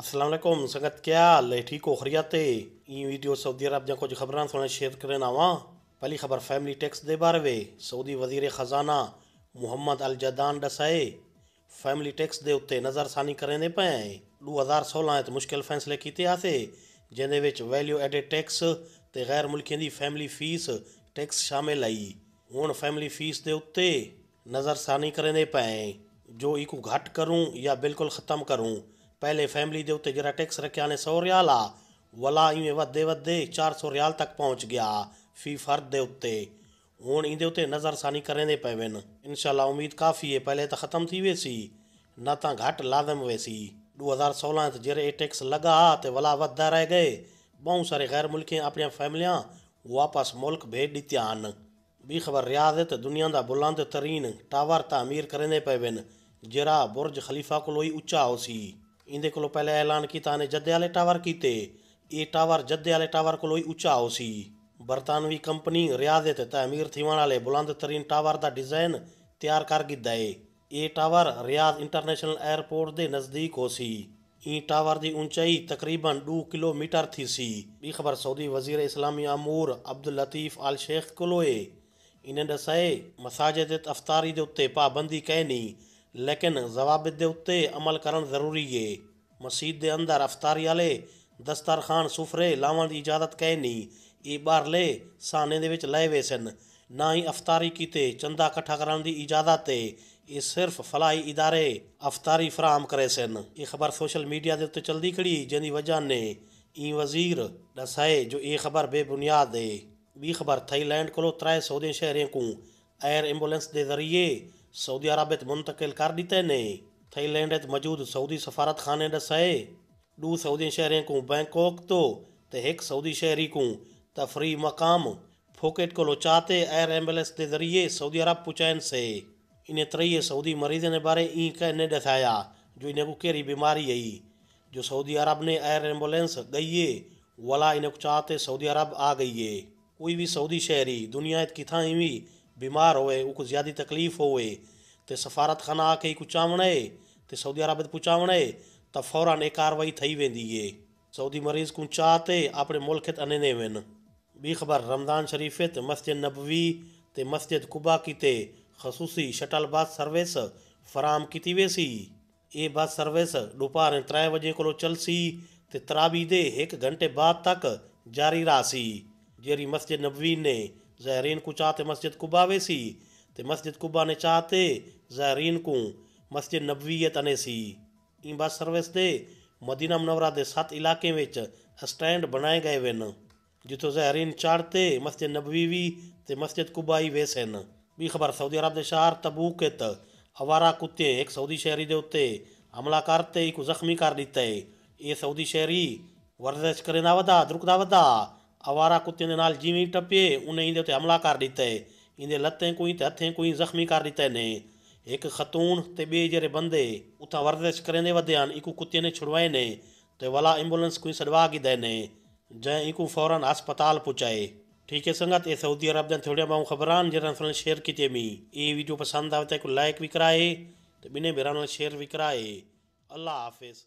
असलम संगत क्या ले ठीक हो खरियाते ई वीडियो सऊदी अरब जा कुछ खबर शेयर करे नावा पहली खबर फैमिली टैक्स दे बारे वे सऊदी वज़ीर ख़जाना मुहम्मद अल जदान डसाए फैमिली टैक्स दे उत्ते नज़रसानी करेंदे पए दो हज़ार सोलह तो मुश्किल फैसले कीते आसे जिंदे वैल्यू एडिड टैक्स ते गैर मुल्कें फैमिली फ़ीस टैक्स शामिल आई हुन फैमिली फ़ीस दे उत्ते नज़रसानी करेंदे पए जो इकू घट करूँ या बिल्कुल ख़त्म करूँ ਕਰੂੰ ਪਹਿਲੇ ਫੈਮਿਲੀ ਦੇ ਉੱਤੇ ਜਿਹੜਾ ਟੈਕਸ ਰੱਖਿਆ ਨੇ 100 ਰਿਆਲ ਆ। ਵਲਾ ਇਵੇਂ ਵੱਧਦੇ ਵੱਧਦੇ 400 ਰਿਆਲ ਤੱਕ ਪਹੁੰਚ ਗਿਆ ਫੀ ਫਰਦ ਦੇ ਉੱਤੇ। ਹੁਣ ਇਹਦੇ ਉੱਤੇ ਨਜ਼ਰਸਾਨੀ ਕਰਨੇ ਪਏ ਨੇ ਇਨਸ਼ਾਅੱਲਾ ਉਮੀਦ ਕਾਫੀ ਹੈ ਪਹਿਲੇ ਤਾਂ ਖਤਮ ਥੀ ਵੇ ਸੀ, ਨਾ ਤਾਂ ਘਟ ਲਾਜ਼ਮ ਵੇ ਸੀ। 2016 ਚ ਜਿਹੜੇ ਇਹ ਟੈਕਸ ਲਗਾ ਤੇ ਵਲਾ ਵੱਧਦਾ ਰਹਿ ਗਏ, ਬਹੁਤ ਸਾਰੇ ਗੈਰ ਮੁਲਕੀ ਆਪਣੀਆਂ ਫੈਮਲੀਆਂ ਵਾਪਸ ਮੁਲਕ ਭੇਜ ਦਿੱਤੀਆਂ ਹਨ। ਵੀ ਖਬਰ ਰਿਆਦ ਤੇ ਦੁਨੀਆ ਦਾ ਬੁਲੰਦ ਤਰੀਨ ਟਾਵਰ ਤਾਮੀਰ ਕਰਨੇ ਪਏ ਨੇ ਜਿਹੜਾ ਬੁਰਜ ਖਲੀਫਾ ਕੋਲੋਂ ਹੀ ਉੱਚਾ ਹੋ ਸੀ। इंदे को पहले ऐलान किया ने जद्दे आले टावर किते ये टावर जद्दे आले टावर को ही उच्चा हो सी। बरतानवी कंपनी रियादे ते अमीर थीवान आले बुलंद तरीन टावर का डिज़ाइन तैयार कर गिदा है। ये टावर रियाद इंटरनेशनल एयरपोर्ट के नज़दीक हो सी। ई टावर की ऊंचाई तकरीबन दो किलोमीटर थी सी। बी खबर, सऊदी वज़ीर इस्लामी अमूर अब्दुल लतीफ़ अल शेख कोलोए इन्हें दसाए मसाजिद अफ्तारी के उत्ते पाबंदी कहनी ਦੇ ਉੱਤੇ ਪਾਬੰਦੀ ਕਹੇ ਨਹੀਂ ਲੇਕਿਨ ਜ਼ਵਾਬਿਤ ਦੇ ਉੱਤੇ ਅਮਲ ਕਰਨ ਜ਼ਰੂਰੀ ਏ ਮਸਜਿਦ ਦੇ ਅੰਦਰ ਅਫਤਾਰੀ ਵਾਲੇ ਦਸਤਰਖਾਨ ਸੁਫਰੇ ਲਾਵਣ ਦੀ ਇਜਾਜ਼ਤ ਕਹੇ ਨਹੀਂ ਇਹ ਬਾਹਰਲੇ ਸਾਨੇ ਦੇ ਵਿੱਚ ਲਏ ਵੇ ਸਨ ਨਾ ਹੀ ਅਫਤਾਰੀ ਕੀਤੇ ਚੰਦਾ ਇਕੱਠਾ ਕਰਨ ਦੀ ਇਜਾਜ਼ਤ ਏ ਇਹ ਸਿਰਫ ਫਲਾਈ ਇਦਾਰੇ ਅਫਤਾਰੀ ਫਰਾਹਮ ਕਰੇ ਸਨ ਇਹ ਖਬਰ ਸੋਸ਼ਲ ਮੀਡੀਆ ਦੇ ਉੱਤੇ ਚਲਦੀ ਖੜੀ ਜਿਹਦੀ ਵਜ੍ਹਾ ਨੇ ਇਹ ਵਜ਼ੀਰ ਦੱਸਾਏ ਜੋ ਇਹ ਖਬਰ ਬੇਬੁਨਿਆਦ ਏ ਵੀ ਖਬਰ थाईलैंड को त्रै सऊदी शहरों को एयर एंबुलेंस के ज़रिए सऊदी अरब मुंतकिल कर दिते ने थाईलैंड मौजूद सऊदी सफारत खाने दसाए दू सऊदी शहरों को बैंकॉक तो एक सऊदी शहरी को तफरी मकाम फोकेट को चाहते एयर एंबुलेंस के ज़रिए सऊदी अरब पुचाइन से इन त्रये सऊदी मरीज़ ने बारे ई कहने जो इन्हें को केरी बीमारी आई जो सऊदी अरब ने एयर एंबुलेंस गई है वला इन्हें को चाहते सऊदी अरब आ गई है कोई भी सऊदी शहरी दुनिया किथा भी बीमार होए उको ज़्यादा तकलीफ़ होए, ते सफ़ारत खाना आके को चावण है, ते सऊदी अरब पुचावण त फ़ौरन एक कार्रवाई थी वेंदी सऊदी मरीज़ को चाहते अपने मुल्क अने वन। ॿी ख़बर, रमज़ान शरीफ़ ते मस्जिद नबवी, ते मस्जिद कुबा कीते खसूसी शटल बस सर्विस फराम की वेसी। ये बस सर्विस दोपहर त्रै वजे को चलसी, ते तराबी दे एक घंटे बाद तक जारी रहासी जेरी मस्जिद नबवी ने ज़ायरीन को चाहते मस्जिद कुबा वेसी, ते मस्जिद कुबा ने चाहते ज़ायरीन को मस्जिद नबवीयत अने सी ई बस सर्विस दे मदीना मनवरा दे सत्त इलाके विच स्टैंड बनाए गए वन, जिथों ज़ायरीन चाढ़ते मस्जिद नबवी भी ते मस्जिद कुबा ही वेसन। भी खबर, सऊदी अरब दे शहर तबूक त अवारा कुत्ते एक सऊदी शहरी दे उत्ते हमला करते ही को जख्मी कर दिता है ये सऊदी शहरी वर्जिश करे ना वधा द्रुकदा वधा। आवारा कुत्ते के नाल जिमें टपे उन्हें इन हमला कर दिता है। इन्हें लत्तें कोई तो हथें कोई जख्मी कर दिता ने एक खतून तो बे जे बंदे उत वर्जिश करें वध्यान एक कुत्ते ने छुड़वाए ने तो वाला एंबुलेंस कोई सदवा की ने जै इकू फ़ौरन अस्पताल पहुँचाए ठीक है संगत ये सऊदी अरब दौड़िया माऊ खबर जो शेयर किए मी। ये वीडियो पसंद आए तो एक लाइक भी कराए तो बिने बेर शेयर भी कराए। अल्लाह हाफिज़।